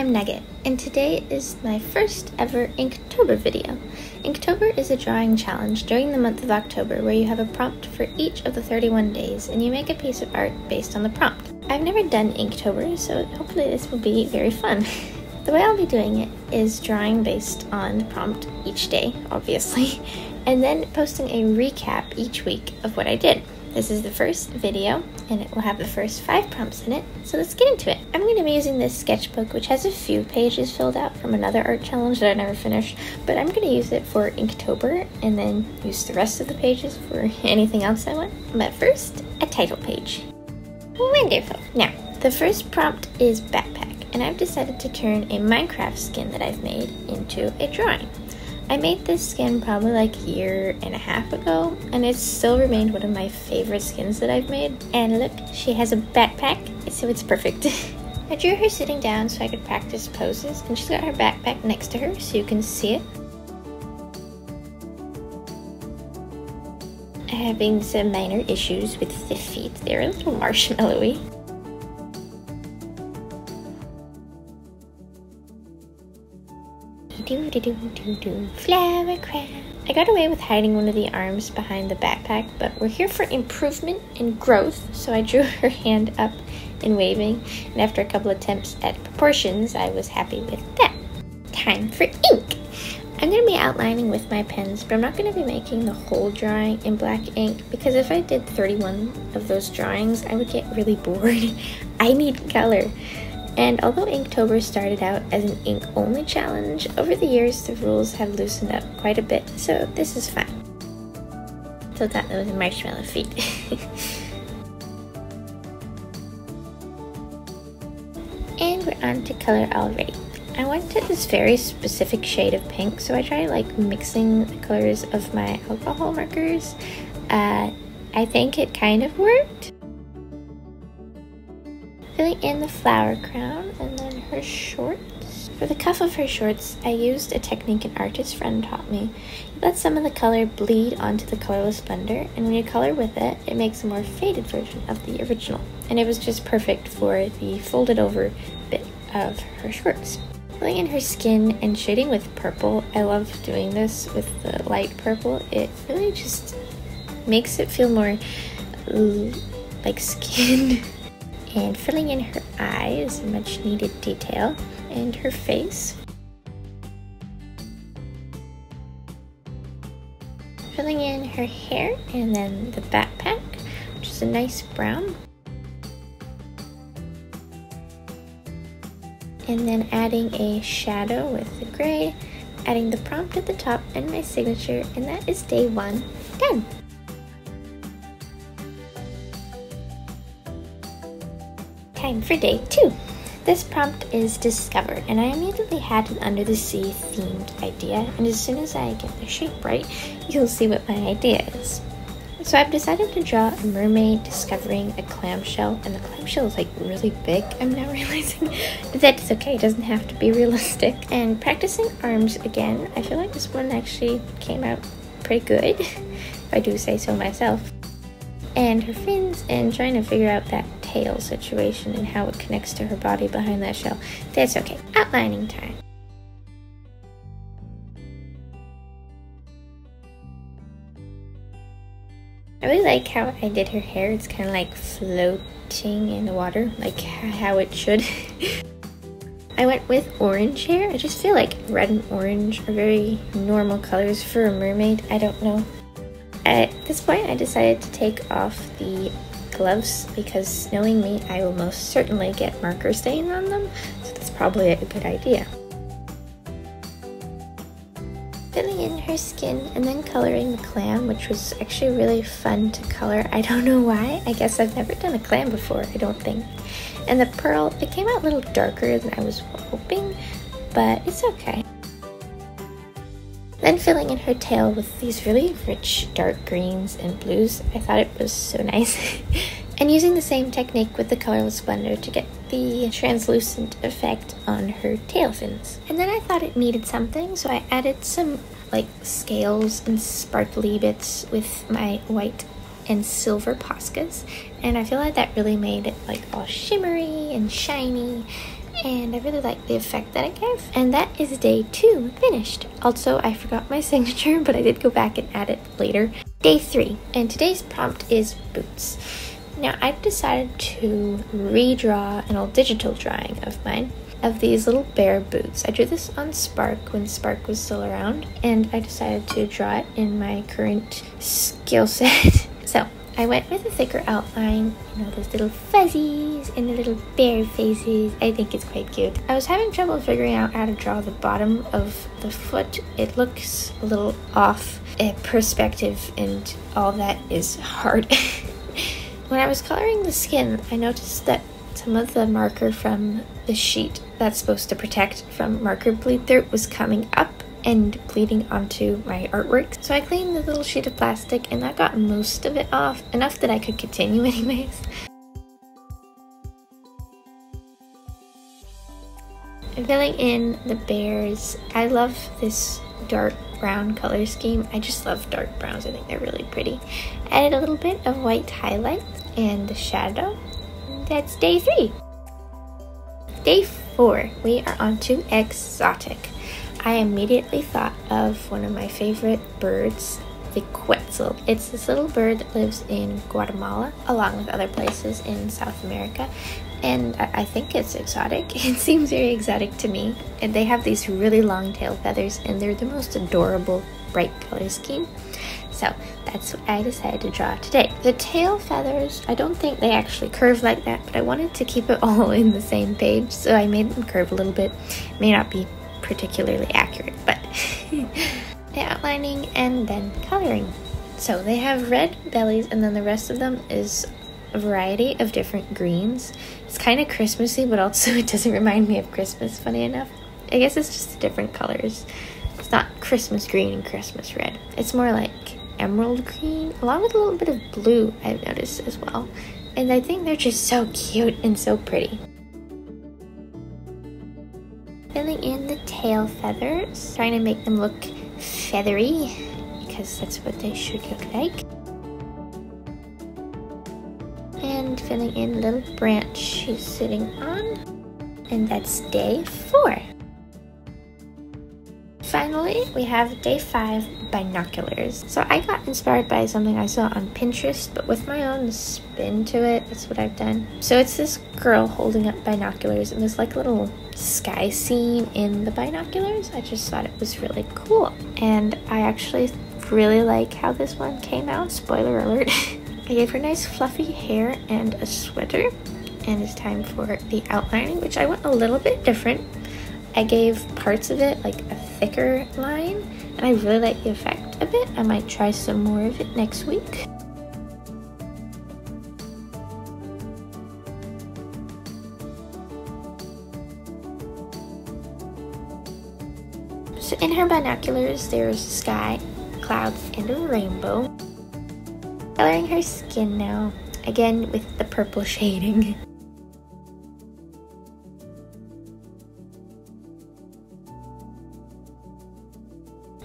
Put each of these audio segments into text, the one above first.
I'm Nugget, and today is my first ever Inktober video. Inktober is a drawing challenge during the month of October where you have a prompt for each of the 31 days and you make a piece of art based on the prompt. I've never done Inktober, so hopefully this will be very fun. the way I'll be doing it is drawing based on the prompt each day, obviously, and then posting a recap each week of what I did. This is the first video and it will have the first five prompts in it, so let's get into it. I'm going to be using this sketchbook which has a few pages filled out from another art challenge that I never finished, but I'm going to use it for Inktober and then use the rest of the pages for anything else I want. But first, a title page. Wonderful. Now, the first prompt is backpack, and I've decided to turn a Minecraft skin that I've made into a drawing. I made this skin probably like a year and a half ago, and it's still remained one of my favorite skins that I've made. And look, she has a backpack, so it's perfect. I drew her sitting down so I could practice poses, and she's got her backpack next to her so you can see it. Having some minor issues with the feet, they're a little marshmallowy. Do do do do do flower crown. I got away with hiding one of the arms behind the backpack, but we're here for improvement and growth, so I drew her hand up and waving, and after a couple attempts at proportions, I was happy with that. Time for ink! I'm going to be outlining with my pens, but I'm not going to be making the whole drawing in black ink because if I did 31 of those drawings, I would get really bored. I need color. And although Inktober started out as an ink only challenge, over the years the rules have loosened up quite a bit, so this is fine. So that was a marshmallow feet. and we're on to color already. I wanted this very specific shade of pink, so I tried like mixing the colors of my alcohol markers. Uh, I think it kind of worked filling in the flower crown and then her shorts. For the cuff of her shorts, I used a technique an artist friend taught me. You let some of the color bleed onto the colorless blender, and when you color with it, it makes a more faded version of the original. And it was just perfect for the folded over bit of her shorts. Filling in her skin and shading with purple, I love doing this with the light purple. It really just makes it feel more like skin and filling in her eyes, much needed detail, and her face. Filling in her hair and then the backpack, which is a nice brown. And then adding a shadow with the gray, adding the prompt at the top and my signature, and that is day one done. Time for day two. This prompt is discovered, and I immediately had an under the sea themed idea, and as soon as I get the shape right, you'll see what my idea is. So I've decided to draw a mermaid discovering a clamshell, and the clamshell is like really big, I'm now realizing. That's okay, it doesn't have to be realistic. And practicing arms again, I feel like this one actually came out pretty good, if I do say so myself. And her fins, and trying to figure out that tail situation and how it connects to her body behind that shell. That's okay. Outlining time. I really like how I did her hair. It's kind of like floating in the water, like how it should. I went with orange hair. I just feel like red and orange are very normal colors for a mermaid. I don't know. At this point, I decided to take off the gloves because knowing me, I will most certainly get marker stain on them, so that's probably a good idea. Filling in her skin and then coloring the clam, which was actually really fun to color. I don't know why. I guess I've never done a clam before, I don't think. And the pearl, it came out a little darker than I was hoping, but it's okay. Then filling in her tail with these really rich dark greens and blues, I thought it was so nice. and using the same technique with the colorless blender to get the translucent effect on her tail fins. And then I thought it needed something, so I added some like scales and sparkly bits with my white and silver Poscas and I feel like that really made it like all shimmery and shiny and I really like the effect that it gave. And that is day two finished. Also, I forgot my signature, but I did go back and add it later. Day three, and today's prompt is boots. Now I've decided to redraw an old digital drawing of mine of these little bear boots. I drew this on Spark when Spark was still around, and I decided to draw it in my current skill set. I went with a thicker outline, you know, those little fuzzies and the little bear faces. I think it's quite cute. I was having trouble figuring out how to draw the bottom of the foot. It looks a little off a perspective and all that is hard. when I was coloring the skin, I noticed that some of the marker from the sheet that's supposed to protect from marker bleed through was coming up and bleeding onto my artwork. So I cleaned the little sheet of plastic and that got most of it off, enough that I could continue anyways. filling in the bears. I love this dark brown color scheme. I just love dark browns. I think they're really pretty. Added a little bit of white highlight and shadow. That's day three. Day four, we are on to exotic. I immediately thought of one of my favorite birds, the quetzal. It's this little bird that lives in Guatemala along with other places in South America and I think it's exotic. It seems very exotic to me. And they have these really long tail feathers and they're the most adorable bright color scheme. So that's what I decided to draw today. The tail feathers, I don't think they actually curve like that, but I wanted to keep it all in the same page, so I made them curve a little bit. May not be particularly accurate, but the outlining and then coloring. So they have red bellies and then the rest of them is a variety of different greens. It's kind of Christmassy, but also it doesn't remind me of Christmas, funny enough. I guess it's just different colors. It's not Christmas green and Christmas red. It's more like emerald green, along with a little bit of blue, I've noticed as well. And I think they're just so cute and so pretty. Tail feathers, trying to make them look feathery, because that's what they should look like. And filling in the little branch she's sitting on. And that's day four. Finally, we have day five binoculars. So I got inspired by something I saw on Pinterest, but with my own spin to it, that's what I've done. So it's this girl holding up binoculars and this like little sky scene in the binoculars. I just thought it was really cool. And I actually really like how this one came out, spoiler alert. I gave her nice fluffy hair and a sweater. And it's time for the outlining, which I went a little bit different. I gave parts of it like a thicker line and I really like the effect of it. I might try some more of it next week. In her binoculars there's sky, clouds, and a rainbow. Coloring her skin now, again with the purple shading.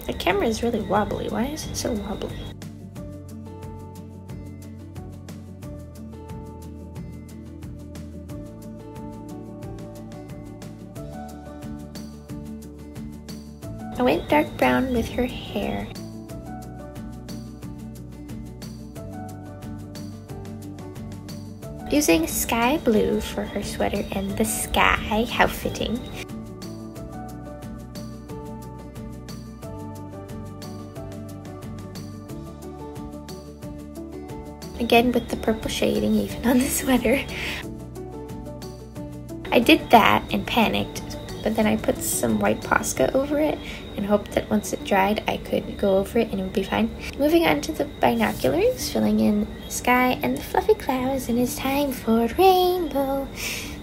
The camera is really wobbly. Why is it so wobbly? I went dark brown with her hair. Using sky blue for her sweater and the sky, how fitting. Again with the purple shading even on the sweater. I did that and panicked, but then I put some white Posca over it and hoped that once it dried I could go over it and it would be fine. Moving on to the binoculars, filling in the sky and the fluffy clouds and it's time for rainbow.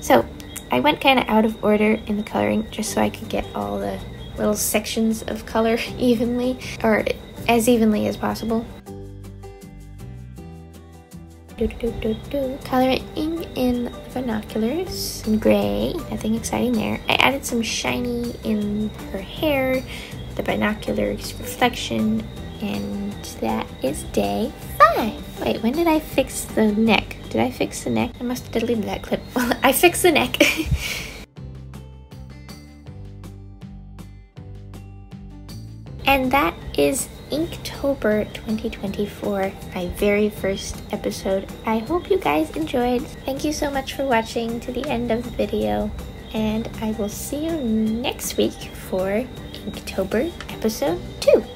So I went kind of out of order in the coloring just so I could get all the little sections of color evenly or as evenly as possible do, do, do, do. Coloring in binoculars. Gray, nothing exciting there. I added some shiny in her hair, the binoculars reflection, and that is day five. Wait, when did I fix the neck? Did I fix the neck? I must have deleted that clip. Well, I fixed the neck. and that is Inktober 2024, my very first episode. I hope you guys enjoyed. Thank you so much for watching to the end of the video, and I will see you next week for Inktober episode 2.